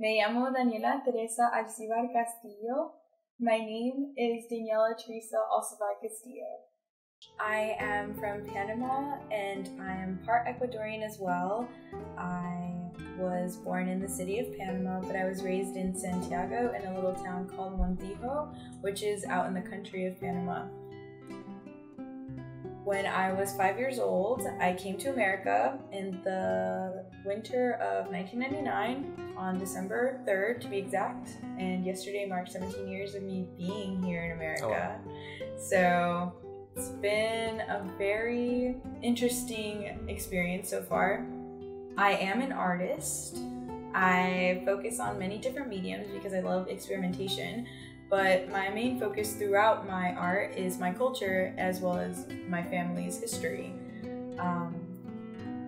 Me llamo Daniela Teresa Alcivar Castillo. My name is Daniela Teresa Alcivar Castillo. I am from Panama and I am part Ecuadorian as well. I was born in the city of Panama, but I was raised in Santiago in a little town called Montijo, which is out in the country of Panama. When I was five years old, I came to America in the winter of 1999 on December 3rd, to be exact. And yesterday marked 17 years of me being here in America. Oh. So it's been a very interesting experience so far. I am an artist. I focus on many different mediums because I love experimentation but my main focus throughout my art is my culture as well as my family's history. Um,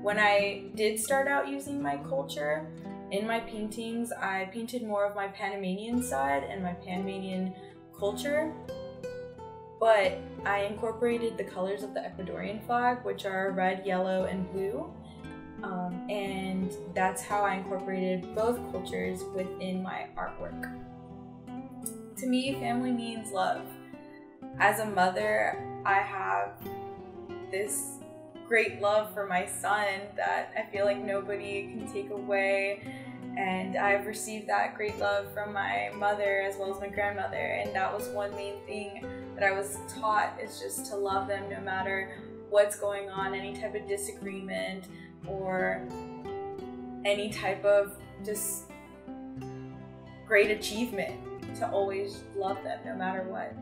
when I did start out using my culture, in my paintings, I painted more of my Panamanian side and my Panamanian culture, but I incorporated the colors of the Ecuadorian flag, which are red, yellow, and blue. Um, and that's how I incorporated both cultures within my artwork. To me, family means love. As a mother, I have this great love for my son that I feel like nobody can take away. And I've received that great love from my mother as well as my grandmother. And that was one main thing that I was taught is just to love them no matter what's going on, any type of disagreement or any type of just great achievement to always love them no matter what.